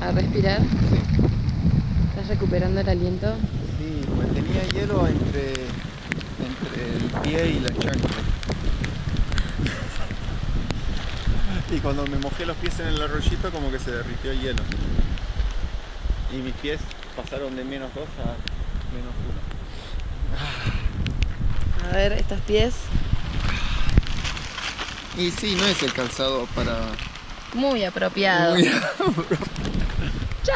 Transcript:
a respirar. Sí. Estás recuperando el aliento. Sí, pues tenía hielo entre, entre el pie y la chancla. Y cuando me mojé los pies en el arroyito como que se derritió el hielo. Y mis pies pasaron de menos 2 a menos 1. A ver, estos pies. Y sí, no es el calzado para... Muy apropiado. Muy- 渣